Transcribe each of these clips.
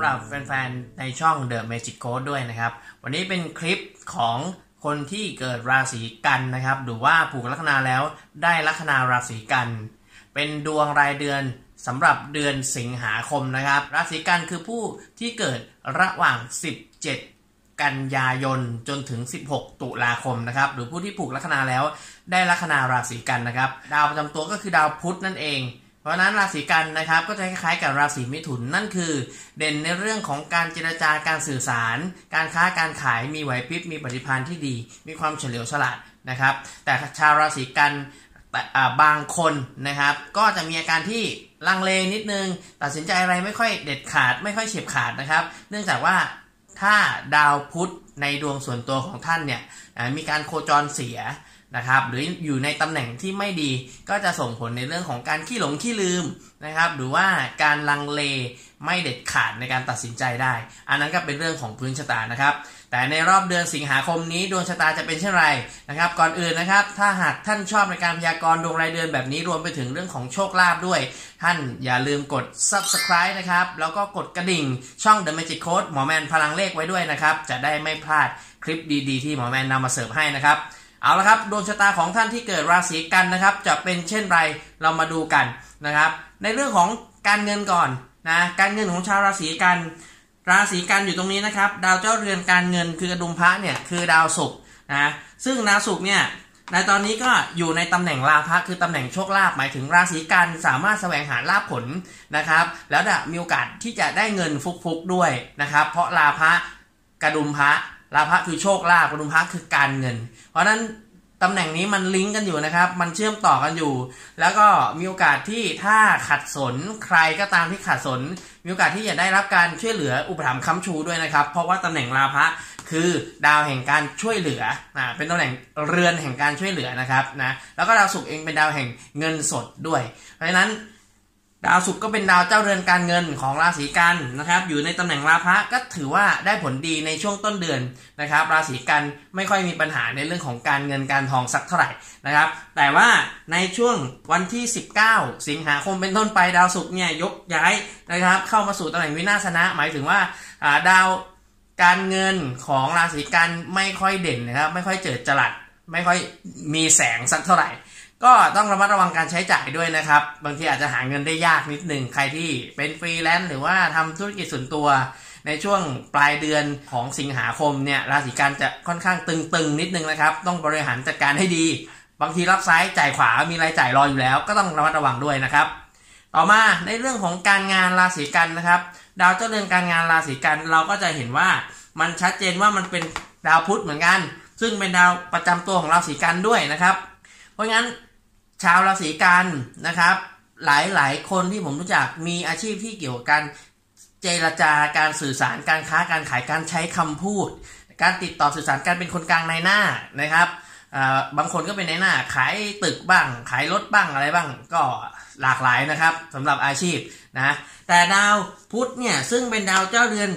ำหรับแฟนๆ ในช่อง The Magic Code ด้วยนะครับ วันนี้เป็นคลิปของคนที่เกิดราศีกันนะครับ หรือว่าผูกลัคนาแล้วได้ลัคนาราศีกัน เป็นดวงรายเดือนสำหรับเดือนสิงหาคมนะครับ ราศีกันคือผู้ที่เกิดระหว่าง 17 กันยายนจนถึง 16 ตุลาคมนะครับ หรือผู้ที่ผูกลัคนาแล้วได้ลัคนาราศีกันนะครับ ดาวประจำตัวก็คือดาวพุธนั่นเอง เพราะนั้นราศีกันนะครับก็จะคล้ายๆกับราศีมิถุนนั่นคือ เด่นในเรื่องของการเจรจาการสื่อสาร การค้าการขายมีไหวพริบมีปฏิพันธ์ที่ดี มีความเฉลียวฉลาดนะครับ แต่ชาวราศีกันบางคนนะครับ ก็จะมีอาการที่ลังเลนิดนึง ตัดสินใจอะไรไม่ค่อยเด็ดขาด ไม่ค่อยเฉียบขาดนะครับ เนื่องจากว่าถ้าดาวพุธในดวงส่วนตัวของท่านเนี่ยมีการโคจรเสีย นะครับ หรืออยู่ในตำแหน่งที่ไม่ดีก็จะส่งผลในเรื่องของการขี้หลงขี้ลืมนะครับ หรือว่าการลังเลไม่เด็ดขาดในการตัดสินใจได้ อันนั้นก็เป็นเรื่องของพื้นชะตานะครับ แต่ในรอบเดือนสิงหาคมนี้ดวงชะตาจะเป็นเช่นไรนะครับ ก่อนอื่นนะครับ ถ้าหากท่านชอบในการพยากรณ์ดวงรายเดือนแบบนี้รวมไปถึงเรื่องของโชคลาภด้วย ท่านอย่าลืมกด subscribe นะครับ แล้วก็กดกระดิ่งช่อง The Magic Code หมอแมนพลังเลขไว้ด้วยนะครับ จะได้ไม่พลาดคลิปดีๆ ที่หมอแมนนำมาเสิร์ฟให้นะครับ เอาละครับดวงชะตาของท่านที่เกิดราศีกันนะครับ จะเป็นเช่นไรเรามาดูกันนะครับ ในเรื่องของการเงินก่อนนะการเงินของชาวราศีกัน ราศีกันอยู่ตรงนี้นะครับ ดาวเจ้าเรือนการเงินคือกระดุมพระเนี่ยคือดาวศุกร์นะซึ่งดาวศุกร์เนี่ยในตอนนี้ก็อยู่ในตำแหน่งลาภะคือตำแหน่งโชคลาภหมายถึงราศีกันสามารถแสวงหาลาภผลนะครับ แล้วมีโอกาสที่จะได้เงินฟุกๆด้วยนะครับ เพราะลาภะกระดุมพระ ลาภะคือโชคลาภกระดุมพระคือการเงิน เพราะนั้นตำแหน่งนี้มันลิงก์กันอยู่นะครับ มันเชื่อมต่อกันอยู่ แล้วก็มีโอกาสที่ถ้าขัดสนใครก็ตามที่ขัดสน มีโอกาสที่จะได้รับการช่วยเหลืออุปถัมภ์ค้ำชูด้วยนะครับ เพราะว่าตำแหน่งลาภะคือดาวแห่งการช่วยเหลือนะเป็นตำแหน่งเรือนแห่งการช่วยเหลือนะครับนะ แล้วก็ดาวศุกร์เองเป็นดาวแห่งเงินสดด้วย เพราะฉะนั้น ดาวศุกร์ก็เป็นดาวเจ้าเรือนการเงินของราศีกันนะครับ อยู่ในตำแหน่งราพะก็ถือว่าได้ผลดีในช่วงต้นเดือนนะครับ ราศีกันไม่ค่อยมีปัญหาในเรื่องของการเงินการทองสักเท่าไหร่นะครับ แต่ว่าในช่วงวันที่ 19 สิงหาคมเป็นต้นไปดาวศุกร์เนี่ยยกย้ายนะครับ เข้ามาสู่ตำแหน่งวินาศนะ หมายถึงว่าดาวการเงินของราศีกันไม่ค่อยเด่นนะครับ ไม่ค่อยเจิดจรัสไม่ค่อยมีแสงสักเท่าไหร่ ก็ต้องระมัดระวังการใช้จ่ายด้วยนะครับ บางทีอาจจะหาเงินได้ยากนิดหนึ่งใครที่เป็นฟรีแลนซ์หรือว่าทำธุรกิจส่วนตัว ในช่วงปลายเดือนของสิงหาคมเนี่ยราศีกันย์จะค่อนข้างตึงๆนิดนึงนะครับ ต้องบริหารจัดการให้ดี บางทีรับซ้ายจ่ายขวามีรายจ่ายรออยู่แล้ว ก็ต้องระมัดระวังด้วยนะครับ ต่อมาในเรื่องของการงานราศีกันย์นะครับ ดาวเจ้าเรือนการงานราศีกันย์เราก็จะเห็นว่ามันชัดเจนว่ามันเป็นดาวพุธเหมือนกัน ซึ่งเป็นดาวประจำตัวของราศีกันด้วยนะครับ เพราะงั้น ชาวราศีกันนะครับ หลายหลายคนที่ผมรู้จักมีอาชีพที่เกี่ยวกับการเจรจาการสื่อสารการค้าการขายการใช้คำพูด การติดต่อสื่อสารการเป็นคนกลางในหน้านะครับบางคนก็เป็นในหน้าขายตึกบ้าง ขายรถบ้างอะไรบ้างก็หลากหลายนะครับสำหรับอาชีพนะแต่ดาวพุธเนี่ยซึ่งเป็นดาวเจ้าเรือน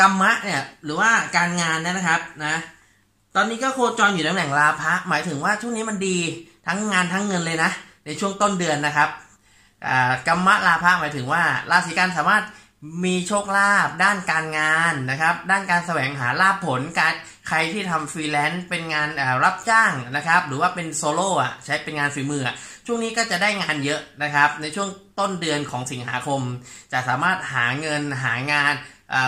กรรมะเนี่ยหรือว่าการงานนะครับนะตอนนี้ก็โคจรอยู่ตำแหน่งลาภะหมายถึงว่าช่วงนี้มันดี ทั้งงานทั้งเงินเลยนะ ในช่วงต้นเดือนนะครับกรรมะลาภะหมายถึงว่าราศีกันสามารถมีโชคลาภด้านการงานนะครับ ด้านการแสวงหาลาภผลการใครที่ทำฟรีแลนซ์เป็นงานรับจ้างนะครับ หรือว่าเป็นโซโล่อะใช้เป็นงานฝีมือช่วงนี้ก็จะได้งานเยอะนะครับ ในช่วงต้นเดือนของสิงหาคม จะสามารถหาเงินหางาน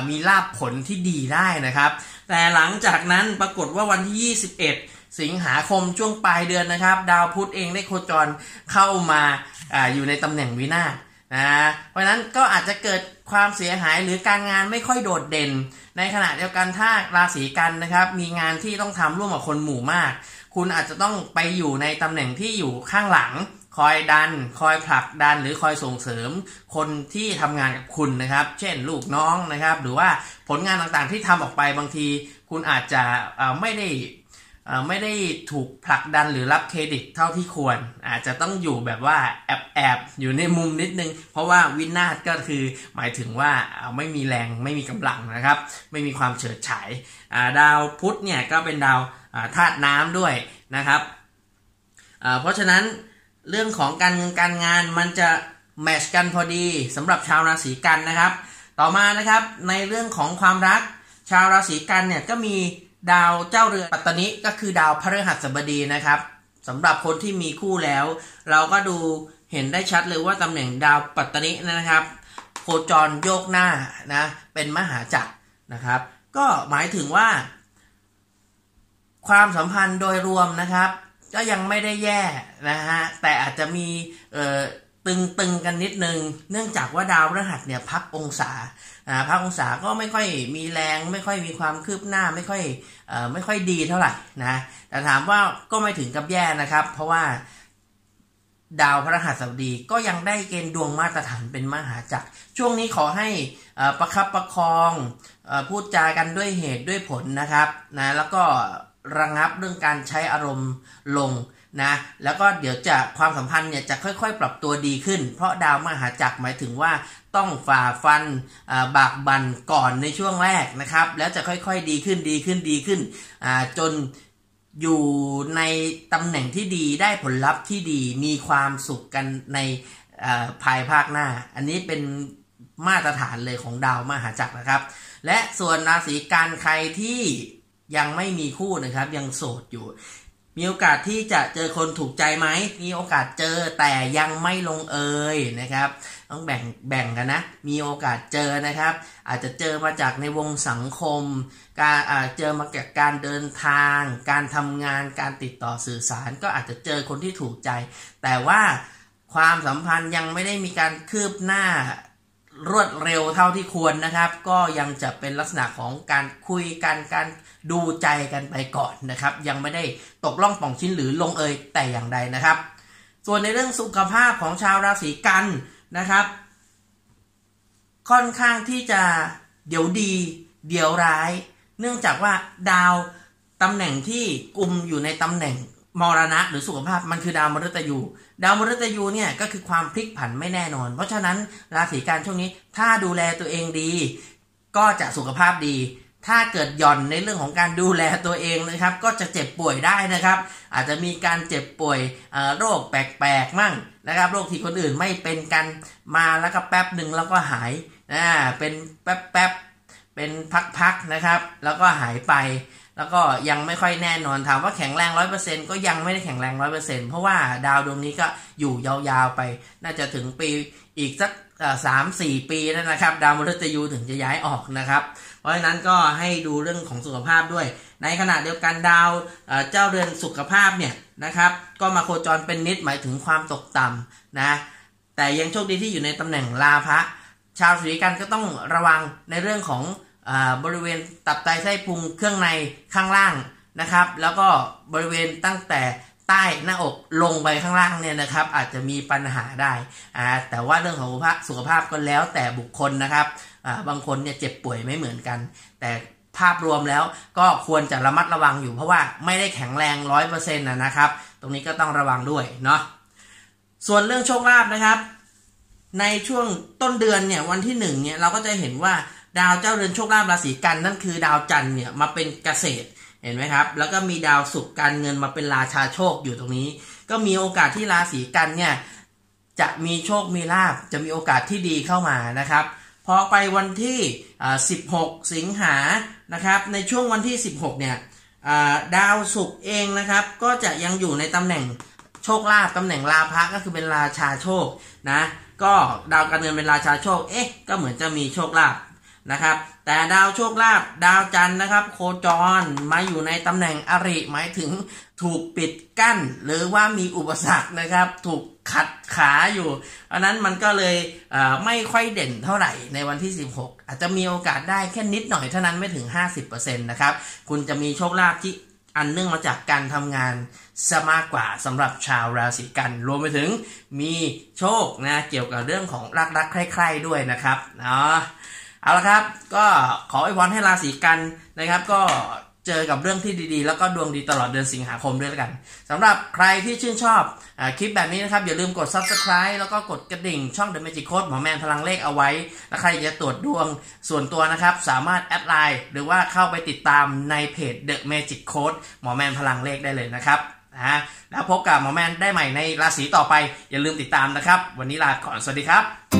มีลาภผลที่ดีได้นะครับ แต่หลังจากนั้นปรากฏว่าวันที่ 21 สิงหาคมช่วงปลายเดือนนะครับ ดาวพุธเองได้โคจรเข้ามาออยู่ในตำแหน่งวินาศนะเพราะนั้นก็อาจจะเกิดความเสียหายหรือการงานไม่ค่อยโดดเด่น ในขณะเดียวกันถ้าราศีกันนะครับ มีงานที่ต้องทำร่วมกับคนหมู่มาก คุณอาจจะต้องไปอยู่ในตำแหน่งที่อยู่ข้างหลังคอยดัน คอยผลักดันหรือคอยส่งเสริมคนที่ทำงานกับคุณนะครับ เช่นลูกน้องนะครับ หรือว่าผลงานต่างๆที่ทำออกไปบางที คุณอาจจะไม่ได้ ไม่ได้ถูกผลักดันหรือรับเครดิตเท่าที่ควร อาจจะต้องอยู่แบบว่าแอบแอบอยู่ในมุมนิดนึง เพราะว่าวินาศก็คือหมายถึงว่าไม่มีแรงไม่มีกำลังนะครับ ไม่มีความเฉิดฉายดาวพุธเนี่ยก็เป็นดาวธาตุน้ำด้วยนะครับ เพราะฉะนั้นเรื่องของการเงินการงานมันจะแมชกันพอดีสำหรับชาวราศีกันนะครับ ต่อมานะครับในเรื่องของความรักชาวราศีกันเนี่ยก็มี ดาวเจ้าเรือนปัตตนิก็คือดาวพฤหัสบดีนะครับสำหรับคนที่มีคู่แล้ว เราก็ดูเห็นได้ชัดเลยว่าตำแหน่งดาวปัตตนินะครับ โคจรโยกหน้านะเป็นมหาจักรนะครับ ก็หมายถึงว่า ความสัมพันธ์โดยรวมนะครับ ก็ยังไม่ได้แย่นะฮะแต่อาจจะมีเอ่อ ตึงๆกันนิดนึง เนื่องจากว่าดาวพฤหัสเนี่ยพักองศาอ่าพักองศาก็ไม่ค่อยมีแรง ไม่ค่อยมีความคืบหน้าไม่ค่อยอ่อไม่ค่อยดีเท่าไหร่นะแต่ถามว่าก็ไม่ถึงกับแย่นะครับ เพราะว่าดาวพระหัสบดีก็ยังได้เกณฑ์ดวงมาตรฐานเป็นมหาจักร ช่วงนี้ขอให้ประคับประคองพูดจากันด้วยเหตุด้วยผลนะครับนะแล้วก็ระงับเรื่องการใช้อารมณ์ลง นะแล้วก็เดี๋ยวจะความสัมพันธ์เนี่ยจะค่อยๆ ปรับตัวดีขึ้น เพราะดาวมหาจักรหมายถึงว่าต้องฝ่าฟันบากบั่นก่อนในช่วงแรกนะครับ แล้วจะค่อยๆดีขึ้นดีขึ้นดีขึ้นจนอยู่ในตำแหน่งที่ดีได้ผลลัพธ์ที่ดีมีความสุขกันในภายภาคหน้า อันนี้เป็นมาตรฐานเลยของดาวมหาจักรนะครับ และส่วนราศีกันใครที่ยังไม่มีคู่นะครับ ยังโสดอยู่ มีโอกาสที่จะเจอคนถูกใจไหม มีโอกาสเจอแต่ยังไม่ลงเอยนะครับ ต้องแบ่งแบ่งกันนะ มีโอกาสเจอนะครับ อาจจะเจอมาจากในวงสังคม การเจอมาจากการเดินทาง การทำงาน การติดต่อสื่อสาร ก็อาจจะเจอคนที่ถูกใจ แต่ว่าความสัมพันธ์ยังไม่ได้มีการคืบหน้า รวดเร็วเท่าที่ควรนะครับ ก็ยังจะเป็นลักษณะของการคุยกันการดูใจกันไปก่อนนะครับ ยังไม่ได้ตกล่องป่องชิ้นหรือลงเอยแต่อย่างใดนะครับ ส่วนในเรื่องสุขภาพของชาวราศีกันนะครับ ค่อนข้างที่จะเดี๋ยวดี เดี๋ยวร้าย เนื่องจากว่าดาวตำแหน่งที่กลุ่มอยู่ในตำแหน่ง มรณะหรือสุขภาพมันคือดาวมฤตยู ดาวมฤตยูเนี่ยก็คือความพลิกผันไม่แน่นอน เพราะฉะนั้นราศีกันช่วงนี้ถ้าดูแลตัวเองดี ก็จะสุขภาพดี ถ้าเกิดหย่อนในเรื่องของการดูแลตัวเองนะครับ ก็จะเจ็บป่วยได้นะครับ อาจจะมีการเจ็บป่วยโรคแปลกๆมั่งนะครับโรคที่คนอื่นไม่เป็นกันมาแล้วก็แป๊บหนึ่งแล้วก็หายนะเป็นแป๊บๆเป็นพักๆนะครับ แล้วก็หายไป แล้วก็ยังไม่ค่อยแน่นอนถามว่าแข็งแรงร้อยเปอร์เซ็นก็ยังไม่ได้แข็งแรงร้อยเปอร์เซ็นเพราะว่าดาวดวงนี้ก็อยู่ยาวๆไป น่าจะถึงปีอีกสักสามสี่ปีแล้วนะครับ ดาวมฤตยูถึงจะย้ายออกนะครับ เพราะฉะนั้นก็ให้ดูเรื่องของสุขภาพด้วย ในขณะเดียวกันดาวเจ้าเรือนสุขภาพเนี่ยนะครับ ก็มาโคจรเป็นนิดหมายถึงความตกต่ำนะแต่ยังโชคดีที่อยู่ในตำแหน่งลาภะชาวสีกันก็ต้องระวังในเรื่องของ บริเวณตับไตไส้พุงเครื่องในข้างล่างนะครับ แล้วก็บริเวณตั้งแต่ใต้หน้าอกลงไปข้างล่างเนี่ยนะครับ อาจจะมีปัญหาได้แต่ว่าเรื่องของสุขภาพก็แล้วแต่บุคคลนะครับบางคนเนี่ยเจ็บป่วยไม่เหมือนกัน แต่ภาพรวมแล้วก็ควรจะระมัดระวังอยู่เพราะว่าไม่ได้แข็งแรงร้อยเปอร์เซ็นต์นะครับ ตรงนี้ก็ต้องระวังด้วยเนาะส่วนเรื่องโชคลาภนะครับ ในช่วงต้นเดือนเนี่ยวันที่หนึ่งเนี่ยเราก็จะเห็นว่า ดาวเจ้าเรือนโชคลาภราศีกันนั่นคือดาวจันทร์เนี่ยมาเป็นเกษตรเห็นไหมครับ แล้วก็มีดาวศุกร์การเงินมาเป็นราชาโชคอยู่ตรงนี้ ก็มีโอกาสที่ราศีกันเนี่ยจะมีโชคมีลาภจะมีโอกาสที่ดีเข้ามานะครับพอไปวันที่ 16 สิงหานะครับ ในช่วงวันที่ 16 เนี่ยดาวศุกร์เองนะครับ ก็จะยังอยู่ในตำแหน่งโชคลาภตำแหน่งลาภะก็คือเป็นราชาโชคนะ ก็ดาวการเงินเป็นราชาโชค เอ๊ะ ก็เหมือนจะมีโชคลาภ นะครับ แต่ดาวโชคลาภดาวจันทร์นะครับ โคจรมาอยู่ในตำแหน่งอริหมายถึงถูกปิดกั้น หรือว่ามีอุปสรรคนะครับ ถูกขัดขาอยู่อันนั้นมันก็เลยไม่ค่อยเด่นเท่าไหร่ในวันที่ 16 อาจจะมีโอกาสได้แค่นิดหน่อยเท่านั้นไม่ถึง 50%นะครับ คุณจะมีโชคลาภที่อันเนื่องมาจากการทำงานซะมากกว่าสำหรับชาวราศีกัน รวมไปถึงมีโชคนะเกี่ยวกับเรื่องของรักๆใคร่ๆด้วยนะครับเนาะ เอาละครับ ก็ขออวยพรให้ราศีกันนะครับ ก็เจอกับเรื่องที่ดีๆ แล้วก็ดวงดีตลอดเดือนสิงหาคมด้วยกันสำหรับใครที่ชื่นชอบอคลิปแบบนี้นะครับ อย่าลืมกด subscribe แล้วก็กดกระดิ่งช่อง The Magic Code หมอแมนพลังเลขเอาไว้ และใครจะตรวจดวงส่วนตัวนะครับ สามารถแอดไลน์หรือว่าเข้าไปติดตามในเพจ The Magic Code หมอแมนพลังเลขได้เลยนะครับนะฮะแล้วพบกับหมอแมนได้ใหม่ในราศีต่อไป อย่าลืมติดตามนะครับ วันนี้ลาก่อนสวัสดีครับ